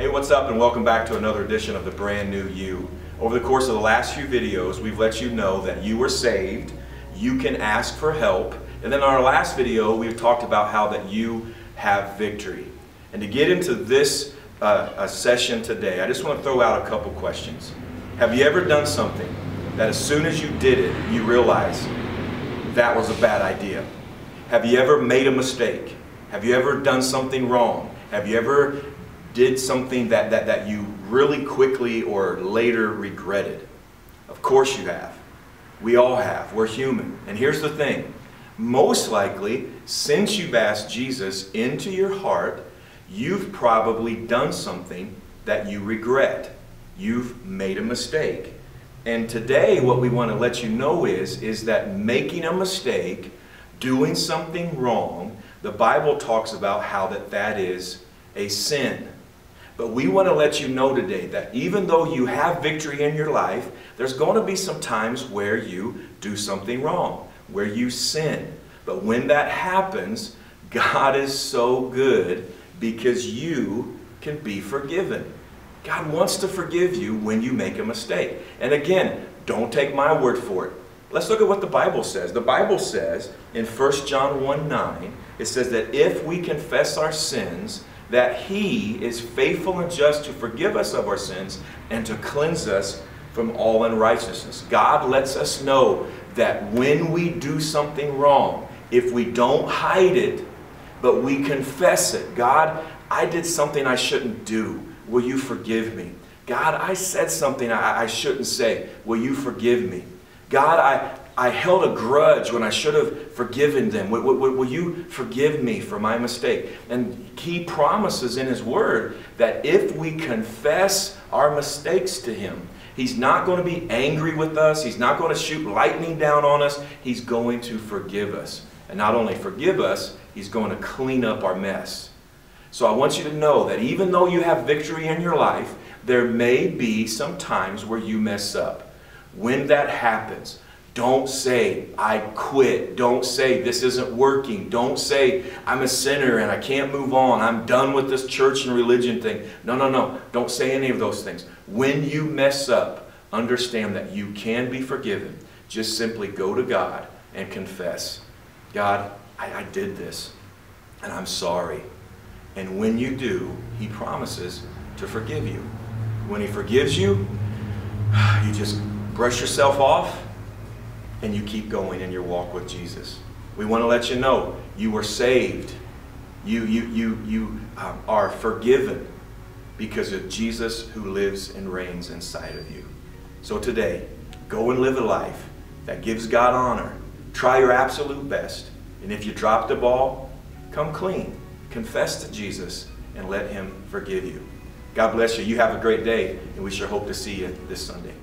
Hey, what's up and welcome back to another edition of the Brand New You. Over the course of the last few videos, we've let you know that you were saved, you can ask for help, and then in our last video, we've talked about how that you have victory. And to get into this uh, session today, I just want to throw out a couple questions. Have you ever done something that as soon as you did it, you realized that was a bad idea? Have you ever made a mistake? Have you ever done something wrong? Have you ever did something that, that, that you really quickly or later regretted? Of course you have. We all have. We're human. And here's the thing. Most likely, since you've asked Jesus into your heart, you've probably done something that you regret. You've made a mistake. And today, what we want to let you know is, is that making a mistake, doing something wrong, the Bible talks about how that that is a sin. But we want to let you know today that even though you have victory in your life, there's going to be some times where you do something wrong, where you sin. But when that happens, God is so good because you can be forgiven. God wants to forgive you when you make a mistake. And again, don't take my word for it. Let's look at what the Bible says. The Bible says in 1 John 1 9, it says that if we confess our sins, that he is faithful and just to forgive us of our sins and to cleanse us from all unrighteousness. God lets us know that when we do something wrong, if we don't hide it, but we confess it, God, I did something I shouldn't do. Will you forgive me? God, I said something I, I shouldn't say. Will you forgive me? God, I, I held a grudge when I should have forgiven them. Will, will, will, you forgive me for my mistake? And he promises in his word that if we confess our mistakes to him, he's not going to be angry with us. He's not going to shoot lightning down on us. He's going to forgive us. And not only forgive us, he's going to clean up our mess. So I want you to know that even though you have victory in your life, there may be some times where you mess up. When that happens, don't say, I quit. Don't say, this isn't working. Don't say, I'm a sinner and I can't move on. I'm done with this church and religion thing. No, no, no. Don't say any of those things. When you mess up, understand that you can be forgiven. Just simply go to God and confess, God, I, I did this and I'm sorry. And when you do, He promises to forgive you. When He forgives you, you just brush yourself off and you keep going in your walk with Jesus. We want to let you know you were saved. You, you, you, you um, are forgiven because of Jesus who lives and reigns inside of you. So today, go and live a life that gives God honor. Try your absolute best. And if you drop the ball, come clean. Confess to Jesus and let him forgive you. God bless you. You have a great day, and we sure hope to see you this Sunday.